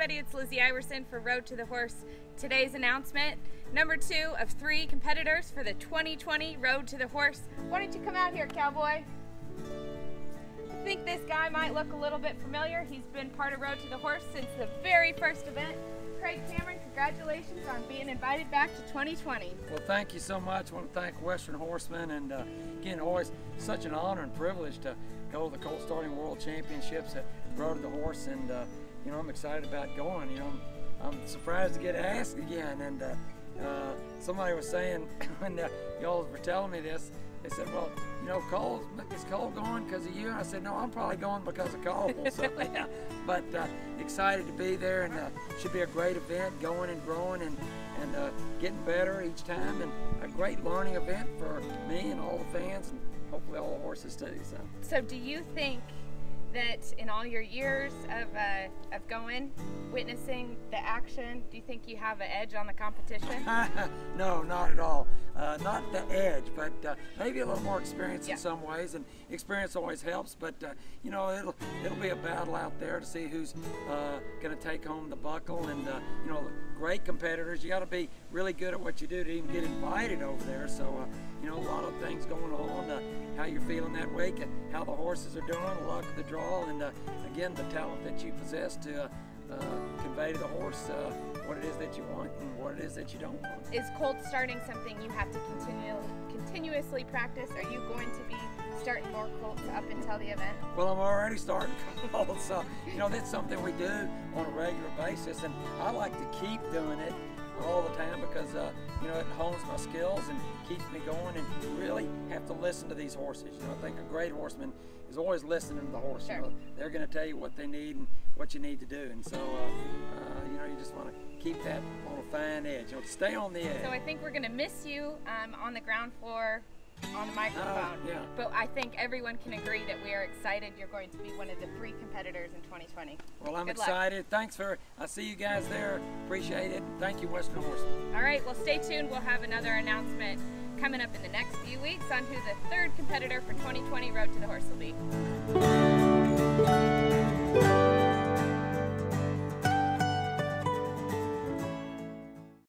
everybody, it's Lizzie Iverson for Road to the Horse. Today's announcement, number two of three competitors for the 2020 Road to the Horse. Why don't you come out here, cowboy? I think this guy might look a little bit familiar. He's been part of Road to the Horse since the very first event. Craig Cameron, congratulations on being invited back to 2020. Well, thank you so much. I want to thank Western Horseman, and uh, again, always such an honor and privilege to go to the Colt Starting World Championships at Road to the Horse, and uh, you know, I'm excited about going. You know, I'm, I'm surprised to get asked again, and uh, uh somebody was saying when uh, y'all were telling me this, they said, well, you know, Cole, is Cole going because of you? And I said, no, I'm probably going because of Cole. So, yeah. But uh, excited to be there and uh, should be a great event, going and growing and, and uh, getting better each time and a great learning event for me and all the fans and hopefully all the horses too. So, so do you think that in all your years of, uh, of going, witnessing the action, do you think you have an edge on the competition? no, not at all. Uh, not the edge, but uh, maybe a little more experience yeah. in some ways, and experience always helps. But uh, you know, it'll it'll be a battle out there to see who's uh, going to take home the buckle, and uh, you know, great competitors. You got to be really good at what you do to even get invited over there. So uh, you know, a lot of things going on. Uh, how you're feeling that week, and how the horses are doing, the luck of the draw, and uh, again, the talent that you possess to uh, convey to the horse what it is that you want and what it is that you don't want. Is colt starting something you have to continue continuously practice? Are you going to be starting more colts up until the event? Well, I'm already starting colts, so you know that's something we do on a regular basis, and I like to keep doing it all the time because uh, you know it hones my skills and keeps me going. And you really have to listen to these horses. You know, I think a great horseman is always listening to the horse. Sure. You know, they're going to tell you what they need and what you need to do, and so uh, uh, you know you just want to keep that on a fine edge. You know, stay on the edge. So I think we're going to miss you um, on the ground floor on the microphone. Uh, yeah. But I think everyone can agree that we are excited you're going to be one of the three competitors in 2020. Well, I'm Good excited. Luck. Thanks for, I see you guys there. Appreciate it. Thank you, Western Horse. All right, well, stay tuned. We'll have another announcement coming up in the next few weeks on who the third competitor for 2020 Road to the Horse will be.